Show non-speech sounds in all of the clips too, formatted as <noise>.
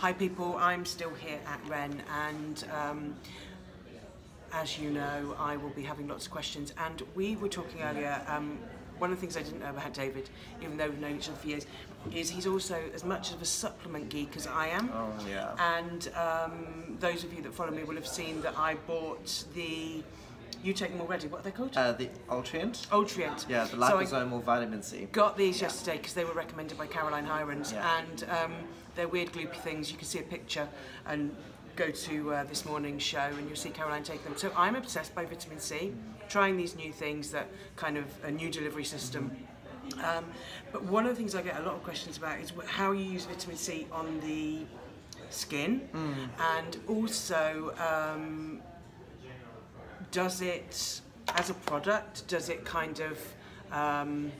Hi people, I'm still here at Ren and um, as you know I will be having lots of questions and we were talking earlier, um, one of the things I didn't know about David, even though we've known each other for years, is he's also as much of a supplement geek as I am. Oh, yeah. And um, those of you that follow me will have seen that I bought the, you take them already, what are they called? Uh, the Altrient? Altrient. Yeah, the So liposomal vitamin C. got these yesterday because they were recommended by Caroline Hirons Yeah. and um, they're weird gloopy things. You can see a picture and go to uh, this morning's show and you'll see Caroline take them. So I'm obsessed by vitamin C, trying these new things that kind of a new delivery system. Um, but one of the things I get a lot of questions about is how you use vitamin C on the skin and also um, does it, as a product, does it kind of um,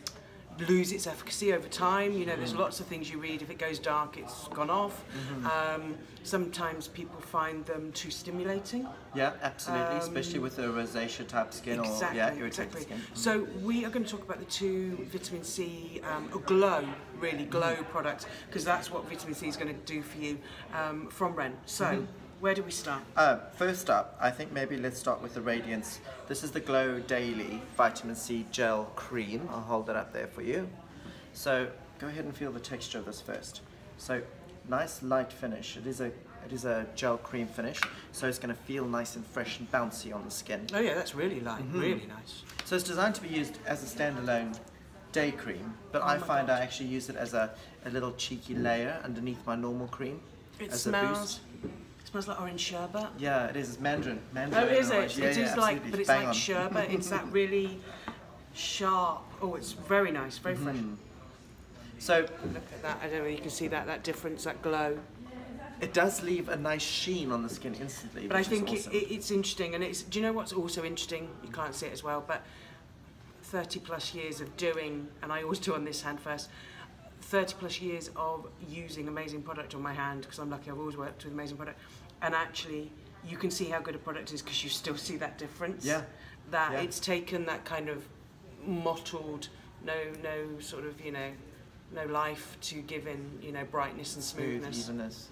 lose its efficacy over time? You know, there's lots of things you read. If it goes dark, it's gone off. Um, sometimes people find them too stimulating. Yeah, absolutely, especially with a rosacea type skin Exactly, or yeah, irritated exactly. skin. So we are going to talk about the two vitamin C, um, glow, really glow products, because that's what vitamin C is going to do for you um, from Ren. So where do we start? Uh, first up, I think maybe let's start with the Radiance. This is the Glow Daily Vitamin C Gel Cream. I'll hold it up there for you. So go ahead and feel the texture of this first. So nice light finish. It is a it is a gel cream finish, so it's going to feel nice and fresh and bouncy on the skin. Oh yeah, that's really light, really nice. So it's designed to be used as a standalone day cream, but I find God. I actually use it as a, a little cheeky layer underneath my normal cream. It as a smells. boost. It smells like orange sherbet. Yeah, it is. It's Mandarin. Mandarin. Oh, is it? Yeah, it yeah, is like, absolutely. but it's Bang like on. sherbet. it's that <laughs> really sharp. Oh, it's very nice, very fresh. Mm-hmm. So Look at that. I don't know if you can see that that difference, that glow. it does leave a nice sheen on the skin instantly. But I think awesome. it, it, it's interesting, and it's. Do you know what's also interesting? You can't see it as well, but 30 plus years of doing, and I always do on this hand first. 30 plus years of using amazing product on my hand because I'm lucky I've always worked with amazing product, and actually you can see how good a product is because you still see that difference. Yeah. That Yeah. it's taken that kind of mottled, no no sort of you know, no life to give in you know brightness and smooth smoothness. evenness.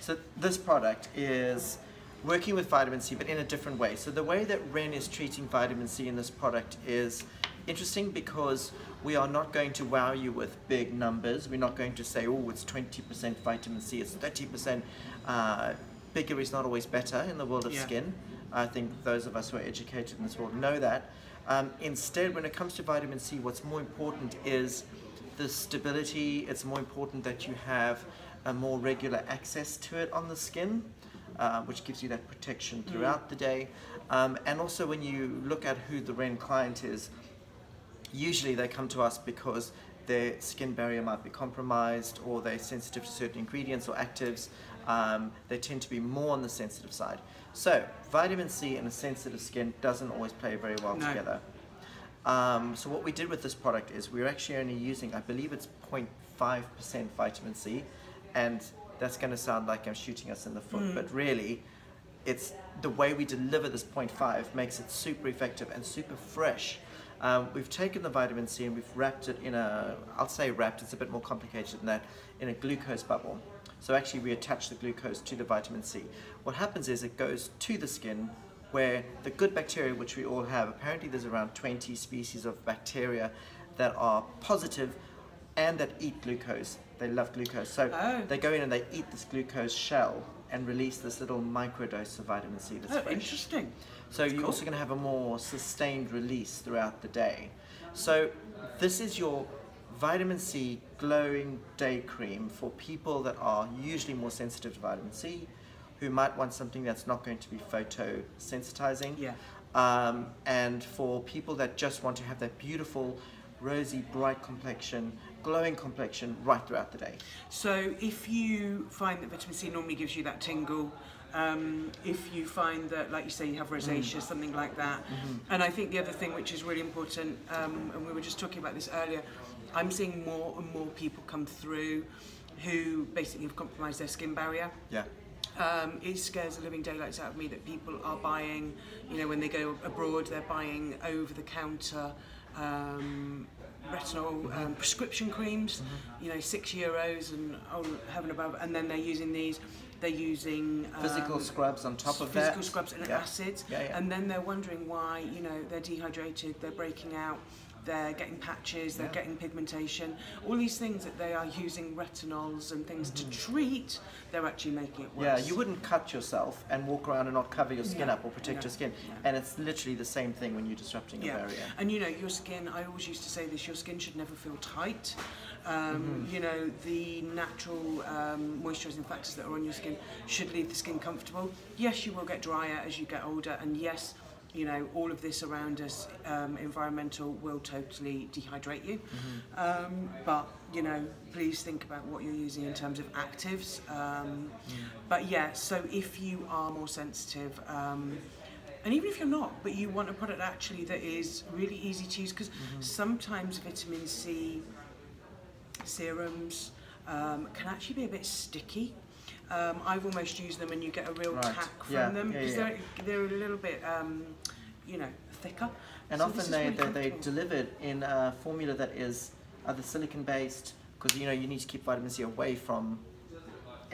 So this product is working with vitamin C, but in a different way. So the way that Ren is treating vitamin C in this product is interesting because we are not going to wow you with big numbers. We're not going to say, oh, it's 20% vitamin C, it's 30%. Uh, bigger is not always better in the world of Yeah. skin. I think those of us who are educated in this world know that. Um, instead, when it comes to vitamin C, what's more important is the stability. It's more important that you have a more regular access to it on the skin, uh, which gives you that protection throughout the day. Um, and also, when you look at who the Ren client is, usually they come to us because their skin barrier might be compromised or they're sensitive to certain ingredients or actives. Um, they tend to be more on the sensitive side. So, vitamin C in a sensitive skin doesn't always play very well No. together. Um, so, what we did with this product is we're actually only using, I believe it's 0.5% vitamin C, and that's going to sound like I'm shooting us in the foot, but really, it's the way we deliver this 0.5 makes it super effective and super fresh. Um, we've taken the vitamin C and we've wrapped it in a, I'll say wrapped, it's a bit more complicated than that, in a glucose bubble. So actually we attach the glucose to the vitamin C. What happens is it goes to the skin where the good bacteria, which we all have, apparently there's around 20 species of bacteria that are positive and that eat glucose. They love glucose. So Oh. they go in and they eat this glucose shell and release this little microdose of vitamin C that's Oh, fresh. interesting. So you're cool. also going to have a more sustained release throughout the day. So this is your vitamin C glowing day cream for people that are usually more sensitive to vitamin C, who might want something that's not going to be photosensitizing. Yeah. Um, and for people that just want to have that beautiful, rosy, bright complexion, glowing complexion right throughout the day. So if you find that vitamin C normally gives you that tingle, um, if you find that, like you say, you have rosacea, something like that, and I think the other thing which is really important, um, and we were just talking about this earlier, I'm seeing more and more people come through who basically have compromised their skin barrier. Yeah. Um, it scares the living daylights out of me that people are buying, you know, when they go abroad, they're buying over the counter um, retinol um, prescription creams, you know, six euros and oh, heaven above, and then they're using these. They're using um, Physical scrubs on top of physical that. scrubs and Yeah. acids, Yeah, yeah. and then they're wondering why you know they're dehydrated, they're breaking out, they're getting patches, they're Yeah. getting pigmentation, all these things that they are using retinols and things to treat, they're actually making it Mm-hmm. Yeah, worse. you wouldn't cut yourself and walk around and not cover your skin No, up or protect no, your skin. And it's literally the same thing when you're disrupting a Yeah, barrier. and you know your skin. I always used to say this: your skin should never feel tight. Um, Mm-hmm. You know the natural um, moisturising factors that are on your skin should leave the skin comfortable. Yes, you will get drier as you get older, and yes, you know all of this around us, um, environmental, will totally dehydrate you. Mm-hmm. Um, but you know, please think about what you're using in terms of actives. Um, But yeah, so if you are more sensitive. Um, and even if you're not, but you want a product actually that is really easy to use, because sometimes vitamin C serums um, can actually be a bit sticky. Um, I've almost used them and you get a real Right. tack from Yeah, them because yeah. they're, they're a little bit, um, you know, thicker. And So often they, really they, they comfortable. delivered in a formula that is either silicon based, because you know you need to keep vitamin C away from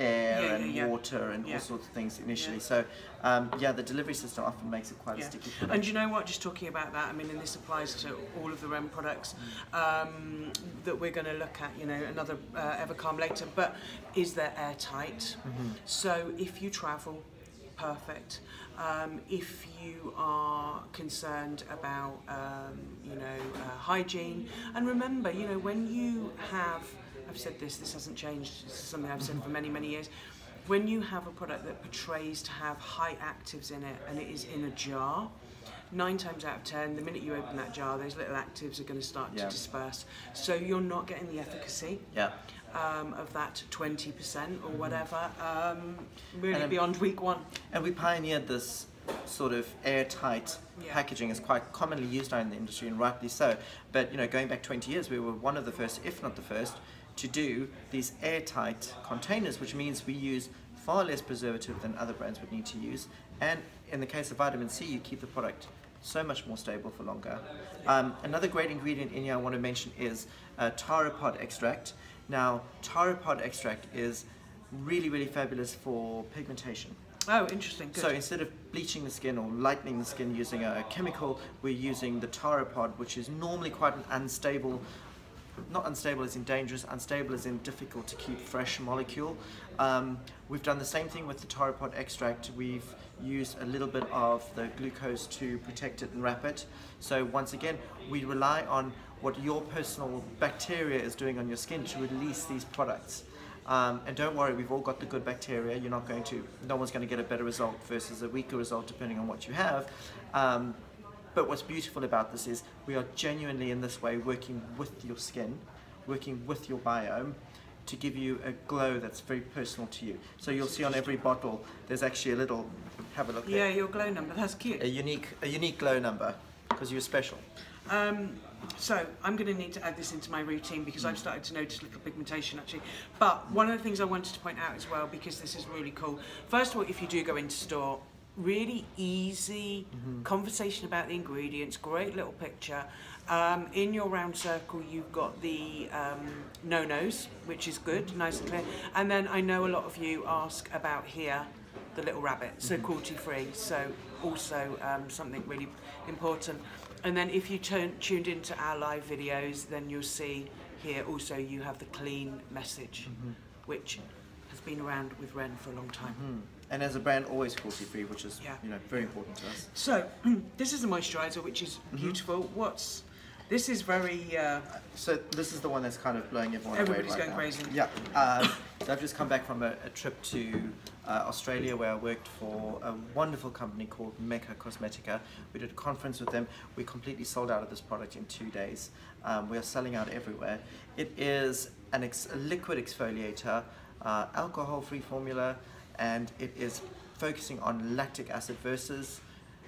air Yeah, and yeah, water and all sorts of things initially. So um, yeah, the delivery system often makes it quite a sticky And you know what? Just talking about that, I mean, and this applies to all of the Ren products um, that we're going to look at. You know, another uh, Evercalm later. But is they're airtight? So if you travel, perfect. Um, if you are concerned about, um, you know, uh, hygiene, and remember, you know, when you have, I've said this, this hasn't changed. This is something I've said for many, many years. When you have a product that portrays to have high actives in it and it is in a jar, nine times out of ten, the minute you open that jar, those little actives are going to start Yeah. to disperse. So you're not getting the efficacy Yeah. um, of that 20% or whatever, um, really And, beyond week one. And we pioneered this sort of airtight Yeah. packaging is quite commonly used now in the industry and rightly so. But you know, going back 20 years, we were one of the first, if not the first, to do these airtight containers, which means we use far less preservative than other brands would need to use. And in the case of vitamin C, you keep the product so much more stable for longer. Um, another great ingredient in here I want to mention is uh, taropod extract. Now, taropod extract is really, really fabulous for pigmentation. Oh, interesting. Good. So instead of bleaching the skin or lightening the skin using a chemical, we're using the taropod, which is normally quite an unstable, not unstable as in dangerous, unstable as in difficult to keep fresh molecule. Um, we've done the same thing with the taropod extract. We've used a little bit of the glucose to protect it and wrap it. So once again, we rely on what your personal bacteria is doing on your skin to release these products. Um, and don't worry, we've all got the good bacteria. You're not going to, no one's going to get a better result versus a weaker result depending on what you have. Um, but what's beautiful about this is we are genuinely in this way working with your skin, working with your biome to give you a glow that's very personal to you. So you'll see on every bottle there's actually a little, have a look yeah, there, your glow number. That's cute. a unique, a unique glow number because you're special. Um, so I'm going to need to add this into my routine because I've started to notice little pigmentation actually. But one of the things I wanted to point out as well, because this is really cool. First of all, if you do go into store, really easy conversation about the ingredients, great little picture. Um, in your round circle, you've got the um, no-nos, which is good, nice and clear. And then I know a lot of you ask about here, the little rabbit, so cruelty-free. So also um, something really important. And then if you turn, tuned into our live videos, then you'll see here also you have the clean message, which has been around with Ren for a long time. Hmm. And as a brand, always cruelty free, which is Yeah. you know very important to us. So <clears throat> this is a moisturizer, which is beautiful. What's this is very uh, So this is the one that's kind of blowing everyone Everybody's away right going now. crazy. Yeah. Um, so I've just come back from a, a trip to uh, Australia where I worked for a wonderful company called Mecca Cosmetica. We did a conference with them. We completely sold out of this product in two days. Um, we are selling out everywhere. It is an ex- a liquid exfoliator, uh, alcohol-free formula, and it is focusing on lactic acid versus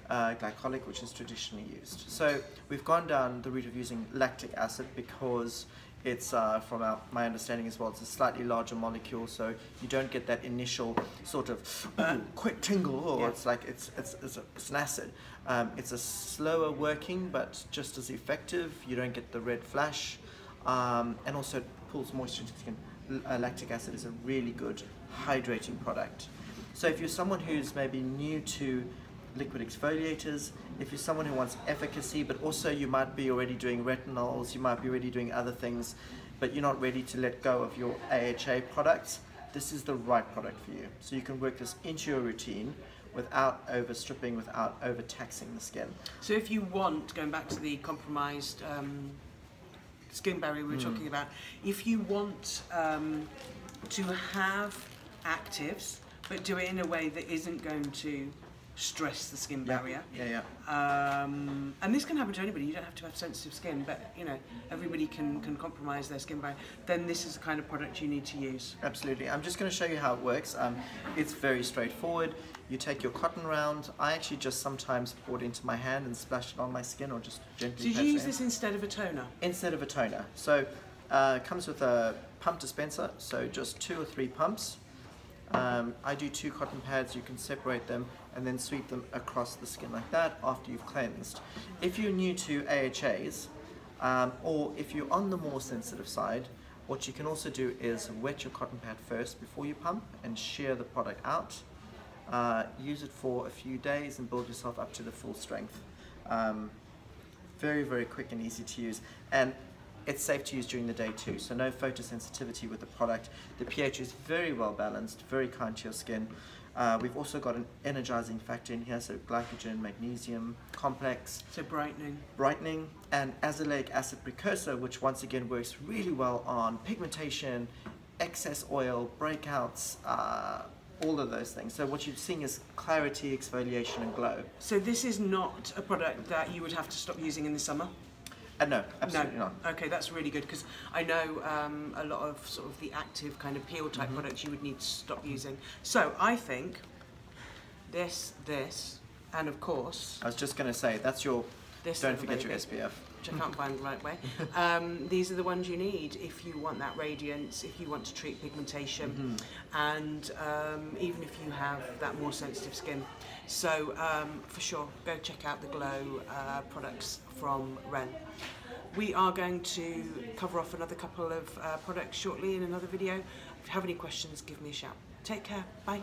uh, glycolic, which is traditionally used. So we've gone down the route of using lactic acid because It's uh, from our, my understanding as well. It's a slightly larger molecule, so you don't get that initial sort of uh, <coughs> quick tingle. Or Yeah. it's like it's it's it's, a, it's an acid. Um, it's a slower working, but just as effective. You don't get the red flash, um, and also it pulls moisture into the skin. Lactic acid is a really good hydrating product. So if you're someone who's maybe new to liquid exfoliators, if you're someone who wants efficacy, but also you might be already doing retinols, you might be already doing other things, but you're not ready to let go of your AHA products, this is the right product for you. So you can work this into your routine without overstripping, without overtaxing the skin. So if you want, going back to the compromised um, skin barrier we were talking about, if you want um, to have actives, but do it in a way that isn't going to stress the skin barrier. Yeah, yeah. Um, and this can happen to anybody. You don't have to have sensitive skin, but you know everybody can can compromise their skin barrier. Then this is the kind of product you need to use. Absolutely. I'm just going to show you how it works. Um, it's very straightforward. You take your cotton round. I actually just sometimes pour it into my hand and splash it on my skin or just gently Did you use this instead of a toner? instead of a toner. So uh, it comes with a pump dispenser, so just two or three pumps. Um, I do two cotton pads, you can separate them and then sweep them across the skin like that after you've cleansed. If you're new to AHAs, um, or if you're on the more sensitive side, what you can also do is wet your cotton pad first before you pump and shear the product out. Uh, use it for a few days and build yourself up to the full strength. Um, very very quick and easy to use and it's safe to use during the day too. So no photosensitivity with the product. The ph is very well balanced very kind to your skin. Uh, we've also got an energizing factor in here so glycogen magnesium complex. So brightening. brightening. And azelaic acid precursor which once again works really well on pigmentation excess oil breakouts uh, all of those things. So what you're seeing is clarity exfoliation and glow. So this is not a product that you would have to stop using in the summer. And no absolutely no. not Okay, that's really good because I know um, a lot of sort of the active kind of peel type products you would need to stop using. So I think this, this, and of course I was just going to say that's your. this. Don't forget your SPF. Which I can't find the right way. <laughs> Um, these are the ones you need if you want that radiance, if you want to treat pigmentation, Mm-hmm. and um, even if you have that more sensitive skin. So um, for sure, go check out the Glow uh, products from Ren. We are going to cover off another couple of uh, products shortly in another video. If you have any questions, give me a shout. Take care. Bye.